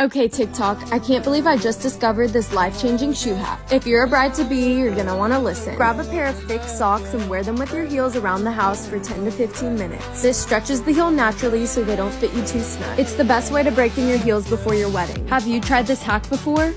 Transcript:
Okay, TikTok, I can't believe I just discovered this life-changing shoe hack. If you're a bride-to-be, you're gonna wanna listen. Grab a pair of thick socks and wear them with your heels around the house for 10 to 15 minutes. This stretches the heel naturally so they don't fit you too snug. It's the best way to break in your heels before your wedding. Have you tried this hack before?